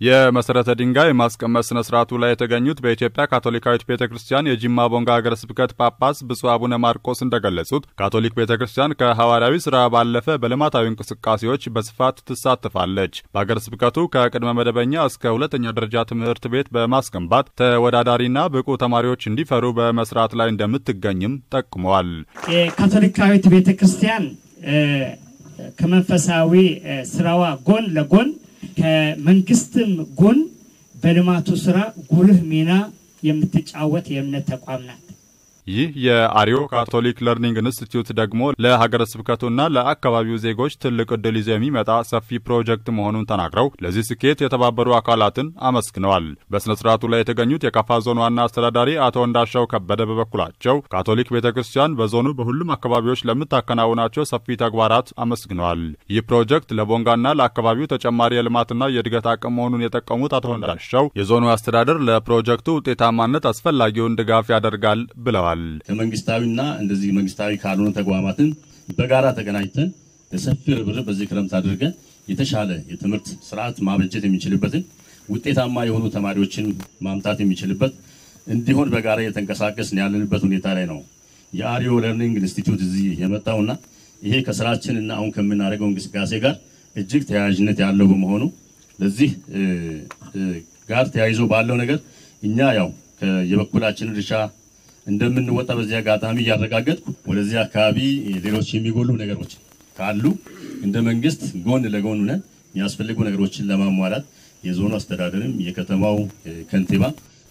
የመሰረተ ድንጋይ ማስቀመጥ ስነ ስርዓቱ ላይ የተገኙት በኢትዮጵያ ካቶሊካዊት ቤተ ክርስቲያን የጂማ ቦንጋ ሀገረ ስብከት ጳጳስ ብፁዕ አቡነ ማርቆስ እንደገለጹት ካቶሊክ ቤተ ክርስቲያን ከሐዋርያዊ ሥራ ባለፈ በልማታዊ እንቅስቃሴዎች በስፋት ትሳተፋለች። በሀገረ ስብከቱ ከቅድመ መደበኛ እስከ ሁለተኛ ደረጃ ትምህርት ቤት በማስገንባት ተወዳዳሪና ብቁ ተማሪዎች እንዲፈሩ በመስራት ላይ እንደምትገኝም ጠቁመዋል። የካቶሊካዊት ቤተ ክርስቲያን ከመንፈሳዊ ስራዋ ጎን ለጎን ከመንግስትም ጎን በልማቱ ስራ ጉልህ ሚና የምትጫወት የእምነት ተቋም ናት። ይህ የአሪዮ ካቶሊክ Learning Institute ደግሞ ለሀገረ ስብከቱና ለአካባቢው ዜጎች ትልቅ ዕድል ይዞ የሚመጣ ሰፊ ፕሮጀክት መሆኑን ተናግረው ለዚህ ስኬት የተባበሩ አካላትን አመስግነዋል። በሥነ ሥርዓቱ ላይ የተገኙት የካፋ ዞን ዋና አስተዳዳሪ አቶ እንዳሻው ከበደ በበኩላቸው ካቶሊክ ቤተ ክርስቲያን በዞኑ በሁሉም አካባቢዎች ለምታከናውናቸው ሰፊ ተግባራት አመስግነዋል። ይህ ፕሮጀክት ለቦንጋና ለአካባቢው ተጨማሪ የልማትና የእድገት አቅም መሆኑን የጠቀሙት አቶ እንዳሻው የዞኑ አስተዳደር ለፕሮጀክቱ ውጤታማነት አስፈላጊውን ድጋፍ ያደርጋል ብለዋል። ከመንግስታዊና እንደዚህ መንግስታዊ ካልሆኑ ተቋማትን በጋራ ተገናኝተን ሰፊ ርብርብ በዚህ ክረምት አድርገን የተሻለ የትምህርት ስርዓት ማበጀት የሚችልበትን ውጤታማ የሆኑ ተማሪዎችን ማምጣት የሚችልበት እንዲሆን በጋራ የተንቀሳቀስን ያለንበት ሁኔታ ላይ ነው። የአሪዮ Learning Institute እዚህ የመጣውና ይሄ ከስራችንና አሁን ከምናደርገው እንቅስቃሴ ጋር እጅግ ተያያዥነት ያለው በመሆኑ ለዚህ ጋር ተያይዞ ባለው ነገር እኛ ያው የበኩላችንን ድርሻ እንደምንወጣ በዚህ አጋጣሚ እያረጋገጥኩ ወደዚህ አካባቢ ሌሎች የሚጎሉ ነገሮች ካሉ እንደ መንግስት ጎን ለጎን ሆነን የሚያስፈልጉ ነገሮችን ለማሟላት የዞኑ አስተዳደርም የከተማው ከንቲባ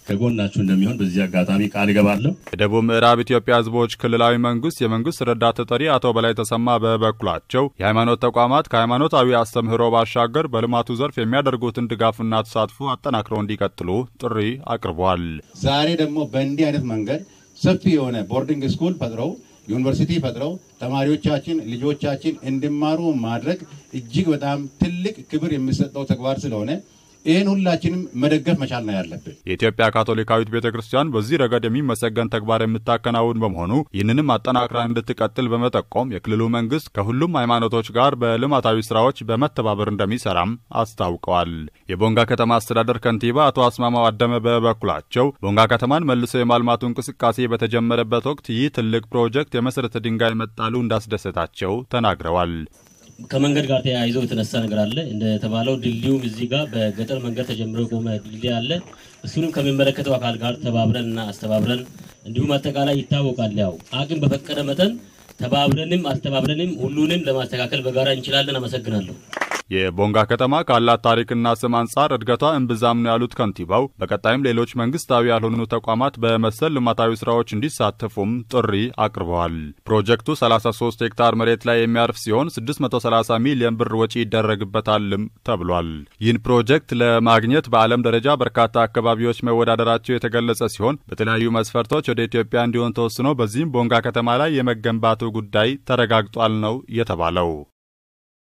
ከጎናችሁ እንደሚሆን በዚህ አጋጣሚ ቃል እገባለሁ። የደቡብ ምዕራብ ኢትዮጵያ ሕዝቦች ክልላዊ መንግስት የመንግስት ረዳት ተጠሪ አቶ በላይ ተሰማ በበኩላቸው የሃይማኖት ተቋማት ከሃይማኖታዊ አስተምህሮ ባሻገር በልማቱ ዘርፍ የሚያደርጉትን ድጋፍና ተሳትፎ አጠናክረው እንዲቀጥሉ ጥሪ አቅርበዋል። ዛሬ ደግሞ በእንዲህ አይነት መንገድ ሰፊ የሆነ boarding school ፈጥረው ዩኒቨርሲቲ ፈጥረው ተማሪዎቻችን ልጆቻችን እንዲማሩ ማድረግ እጅግ በጣም ትልቅ ክብር የሚሰጠው ተግባር ስለሆነ ይህን ሁላችንም መደገፍ መቻል ነው ያለብን። የኢትዮጵያ ካቶሊካዊት ቤተ ክርስቲያን በዚህ ረገድ የሚመሰገን ተግባር የምታከናውን በመሆኑ ይህንንም አጠናክራ እንድትቀጥል በመጠቆም የክልሉ መንግስት ከሁሉም ሃይማኖቶች ጋር በልማታዊ ስራዎች በመተባበር እንደሚሰራም አስታውቀዋል። የቦንጋ ከተማ አስተዳደር ከንቲባ አቶ አስማማው አደመ በበኩላቸው ቦንጋ ከተማን መልሶ የማልማቱ እንቅስቃሴ በተጀመረበት ወቅት ይህ ትልቅ ፕሮጀክት የመሰረተ ድንጋይ መጣሉ እንዳስደሰታቸው ተናግረዋል። ከመንገድ ጋር ተያይዞ የተነሳ ነገር አለ። እንደተባለው ድልድዩም እዚህ ጋር በገጠር መንገድ ተጀምሮ የቆመ ድልድይ አለ። እሱንም ከሚመለከተው አካል ጋር ተባብረን እና አስተባብረን እንዲሁም አጠቃላይ ይታወቃል። ያው አቅም በፈቀደ መጠን ተባብረንም አስተባብረንም ሁሉንም ለማስተካከል በጋራ እንችላለን። አመሰግናለሁ። የቦንጋ ከተማ ካላት ታሪክና ስም አንጻር እድገቷ እምብዛም ነው ያሉት ከንቲባው በቀጣይም ሌሎች መንግስታዊ ያልሆኑ ተቋማት በመሰል ልማታዊ ስራዎች እንዲሳተፉም ጥሪ አቅርበዋል። ፕሮጀክቱ 33 ሄክታር መሬት ላይ የሚያርፍ ሲሆን 630 ሚሊዮን ብር ወጪ ይደረግበታልም ተብሏል። ይህን ፕሮጀክት ለማግኘት በዓለም ደረጃ በርካታ አካባቢዎች መወዳደራቸው የተገለጸ ሲሆን በተለያዩ መስፈርቶች ወደ ኢትዮጵያ እንዲሆን ተወስኖ በዚህም ቦንጋ ከተማ ላይ የመገንባቱ ጉዳይ ተረጋግጧል ነው የተባለው።